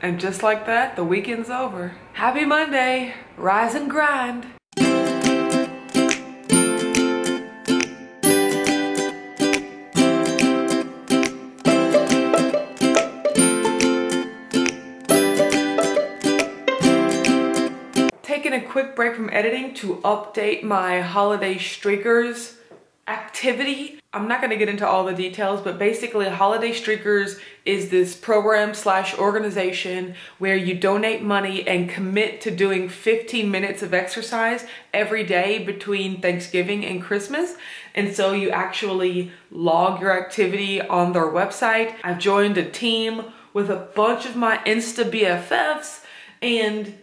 And just like that, the weekend's over. Happy Monday, rise and grind. Taking a quick break from editing to update my holiday streakers activity. I'm not gonna get into all the details, but basically Holiday Streakers is this program slash organization where you donate money and commit to doing 15 minutes of exercise every day between Thanksgiving and Christmas. And so you actually log your activity on their website. I've joined a team with a bunch of my Insta BFFs and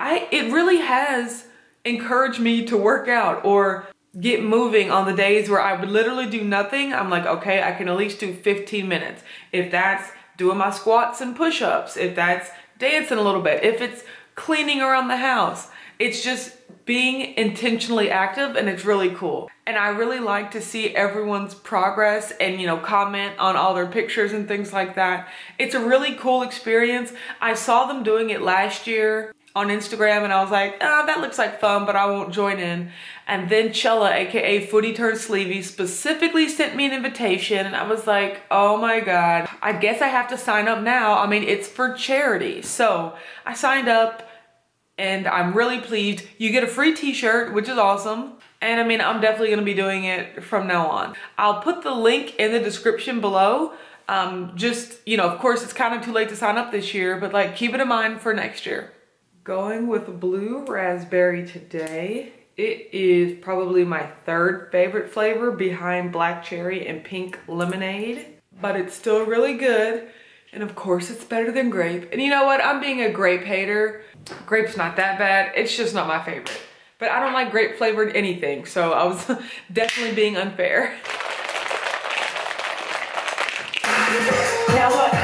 I it really has encouraged me to work out or get moving on the days where I would literally do nothing. I'm like, okay, I can at least do 15 minutes. If that's doing my squats and push-ups, if that's dancing a little bit, if it's cleaning around the house, it's just being intentionally active and it's really cool. And I really like to see everyone's progress and, you know, comment on all their pictures and things like that. It's a really cool experience. I saw them doing it last year on Instagram and I was like, oh, that looks like fun, but I won't join in. And then Chella, aka Footy Turn Sleevey, specifically sent me an invitation and I was like, oh my God, I guess I have to sign up now. I mean, it's for charity. So I signed up and I'm really pleased. You get a free t-shirt, which is awesome. And I mean, I'm definitely gonna be doing it from now on. I'll put the link in the description below. Um, just, you know, of course it's kind of too late to sign up this year, but like keep it in mind for next year. Going with blue raspberry today. It is probably my third favorite flavor behind black cherry and pink lemonade, but it's still really good. And of course it's better than grape. And you know what, I'm being a grape hater. Grape's not that bad, it's just not my favorite. But I don't like grape flavored anything, so I was definitely being unfair. Now what?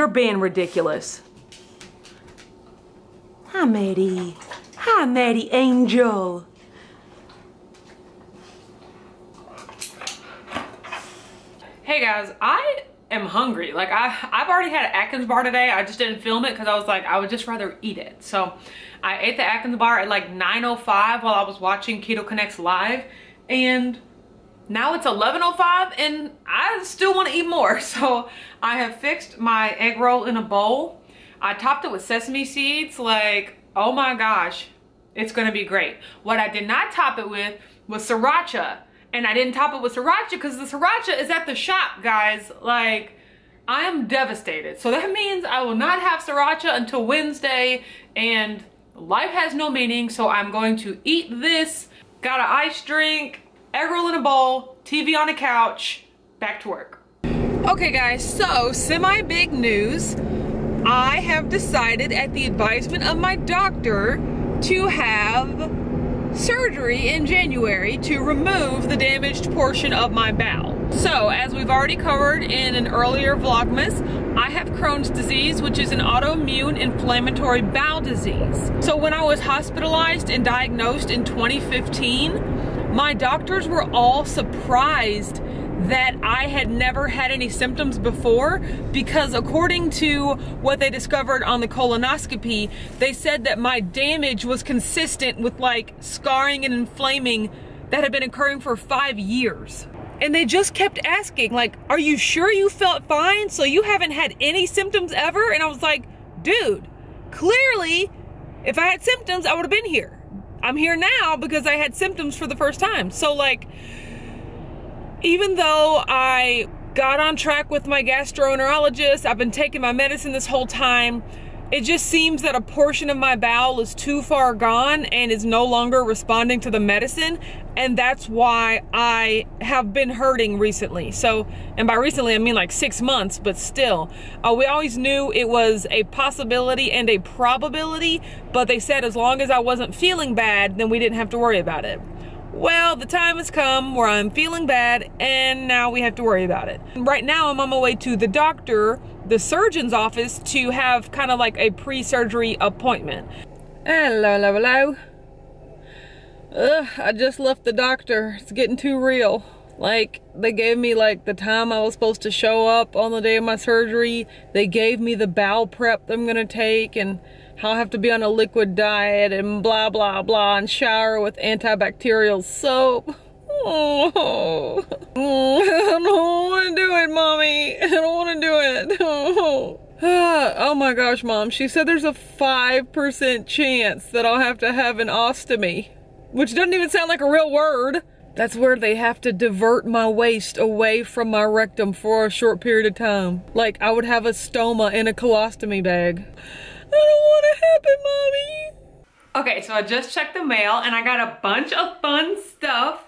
You're being ridiculous. Hi, Maddie. Hi, Maddie Angel. Hey guys, I am hungry. Like I, I've already had an Atkins bar today. I just didn't film it because I was like, I would just rather eat it. So I ate the Atkins bar at like 9.05 while I was watching Keto Connects live. And now it's 11.05 and I still want to eat more. So I have fixed my egg roll in a bowl. I topped it with sesame seeds. Like, oh my gosh, it's gonna be great. What I did not top it with was sriracha. And I didn't top it with sriracha because the sriracha is at the shop, guys. Like, I am devastated. So that means I will not have sriracha until Wednesday and life has no meaning. So I'm going to eat this, got an ice drink, egg roll in a bowl, TV on a couch, back to work. Okay guys, so semi big news. I have decided at the advisement of my doctor to have surgery in January to remove the damaged portion of my bowel. So, as we've already covered in an earlier Vlogmas, I have Crohn's disease, which is an autoimmune inflammatory bowel disease. So when I was hospitalized and diagnosed in 2015, my doctors were all surprised that I had never had any symptoms before because according to what they discovered on the colonoscopy, they said that my damage was consistent with like scarring and inflaming that had been occurring for five years. And they just kept asking like, are you sure you felt fine? So you haven't had any symptoms ever? And I was like, dude, clearly if I had symptoms, I would have been here. I'm here now because I had symptoms for the first time. So like, even though I got on track with my gastroenterologist. I've been taking my medicine this whole time. It just seems that a portion of my bowel is too far gone and is no longer responding to the medicine. And that's why I have been hurting recently. So, and by recently, I mean like six months, but still. Uh, we always knew it was a possibility and a probability, but they said as long as I wasn't feeling bad, then we didn't have to worry about it. Well, the time has come where I'm feeling bad and now we have to worry about it. Right now, I'm on my way to the doctor, the surgeon's office, to have kind of like a pre surgery appointment. Hello, hello, hello. Ugh, I just left the doctor. It's getting too real. Like, they gave me like the time I was supposed to show up on the day of my surgery. They gave me the bowel prep that I'm gonna take and how I have to be on a liquid diet and blah, blah, blah, and shower with antibacterial soap. Oh, I don't want to do it, mommy. I don't want to do it. Oh. oh my gosh, mom. She said there's a 5% chance that I'll have to have an ostomy, which doesn't even sound like a real word. That's where they have to divert my waste away from my rectum for a short period of time. Like I would have a stoma in a colostomy bag. I don't want to happen, mommy. Okay, so I just checked the mail and I got a bunch of fun stuff.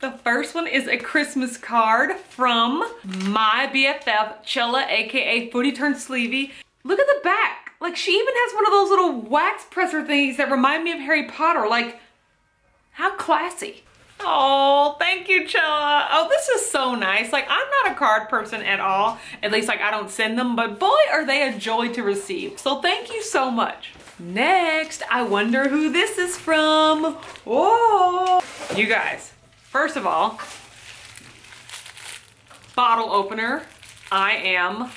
The first one is a Christmas card from my BFF, Chella, aka Footy Turn Sleevey. Look at the back. Like she even has one of those little wax presser things that remind me of Harry Potter. Like, how classy. Oh, thank you, Chella. Oh, this is so nice. Like, I'm not a card person at all. At least, like, I don't send them, but boy, are they a joy to receive. So thank you so much. Next, I wonder who this is from. Oh, You guys, first of all, bottle opener. I am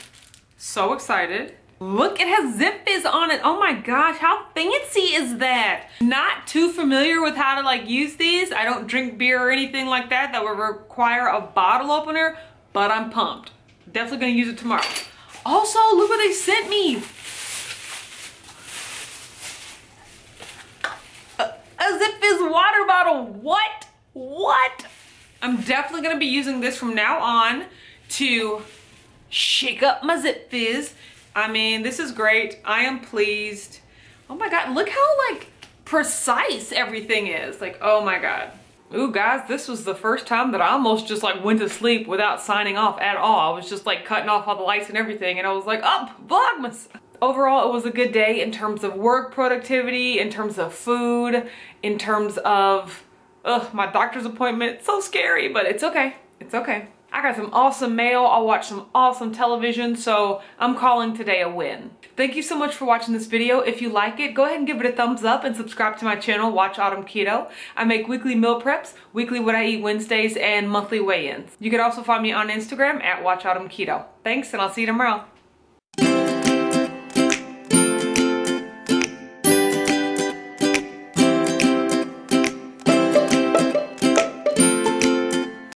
so excited. Look, it has Zipfizz on it. Oh my gosh, how fancy is that? Not too familiar with how to like use these. I don't drink beer or anything like that that would require a bottle opener, but I'm pumped. Definitely gonna use it tomorrow. Also, look what they sent me. A, a Zip water bottle. What? I'm definitely gonna be using this from now on to shake up my Zipfizz I mean, this is great. I am pleased. Oh my God, look how like precise everything is. Like, oh my God. Ooh, guys, this was the first time that I almost just like went to sleep without signing off at all. I was just like cutting off all the lights and everything and I was like, up, oh, Vlogmas. Overall, it was a good day in terms of work productivity, in terms of food, in terms of, ugh, my doctor's appointment. So scary, but it's okay. It's okay. I got some awesome mail. I'll watch some awesome television, so I'm calling today a win. Thank you so much for watching this video. If you like it, go ahead and give it a thumbs up and subscribe to my channel, Watch Autumn Keto. I make weekly meal preps, weekly what I eat Wednesdays, and monthly weigh-ins. You can also find me on Instagram at Watch Autumn Keto. Thanks, and I'll see you tomorrow.